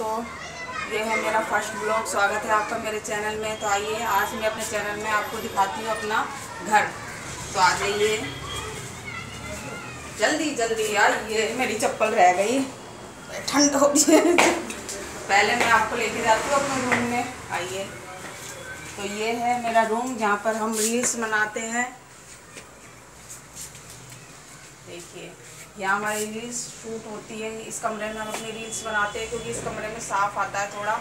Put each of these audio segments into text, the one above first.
दोस्तों ये है मेरा फ़र्स्ट ब्लॉग, स्वागत है आपका मेरे चैनल में। तो आइए, आज मैं अपने चैनल में आपको दिखाती हूँ अपना घर। तो आ जाइए। जल्दी जल्दी आइए। मेरी चप्पल रह गई। ठंड हो गई पहले मैं आपको लेके जाती हूँ अपने रूम में। आइए। तो ये है मेरा रूम, जहाँ पर हम रील्स बनाते हैं देखिए यहाँ हमारी रील्स शूट होती है इस कमरे में हम अपनी रील्स बनाते हैं क्योंकि इस कमरे में साफ़ आता है थोड़ा।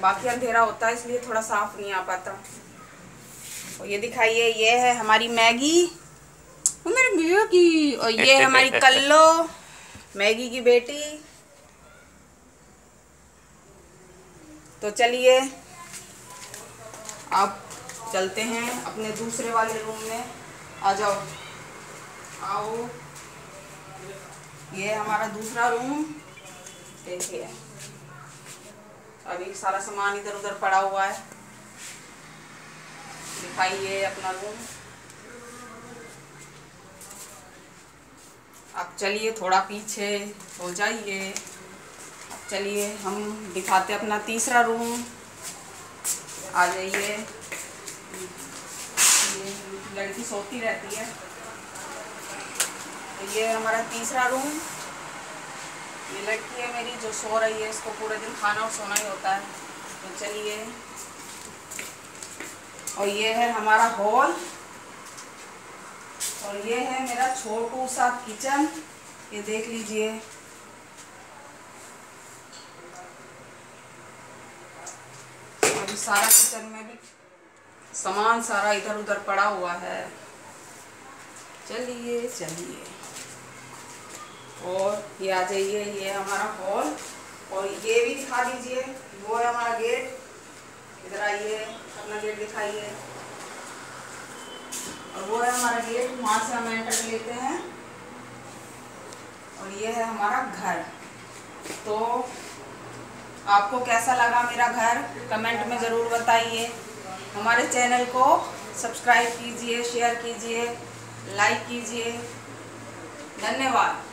बाकी अंधेरा होता है इसलिए थोड़ा साफ़ नहीं आ पाता। और ये दिखाइए ये है हमारी मैगी। वो मेरे भैया की और ये है हमारी कल्लो मैगी की बेटी। तो चलिए आप चलते हैं अपने दूसरे वाले रूम में। आ जाओ। आओ। ये हमारा दूसरा रूम देखिए। अभी सारा सामान इधर उधर पड़ा हुआ है। दिखाइए अपना रूम अब चलिए थोड़ा पीछे हो जाइए। अब चलिए हम दिखाते अपना तीसरा रूम आ जाइए। लड़की सोती रहती है। तो ये हमारा तीसरा रूम ये लड़की है मेरी जो सो रही है, इसको पूरे दिन खाना और सोना ही होता है। तो चलिए। और ये है हमारा हॉल और ये है मेरा छोटू सा किचन ये देख लीजिए। अभी सारा किचन में भी सामान सारा इधर उधर पड़ा हुआ है। चलिए चलिए। ये आ जाइए, ये हमारा हॉल और ये भी दिखा दीजिए। वो है हमारा गेट इधर आइए, अपना गेट दिखाइए। और वो है हमारा गेट वहाँ से हम एंटर लेते हैं। और ये है हमारा घर। तो आपको कैसा लगा मेरा घर कमेंट में ज़रूर बताइए। हमारे चैनल को सब्सक्राइब कीजिए शेयर कीजिए लाइक कीजिए। धन्यवाद।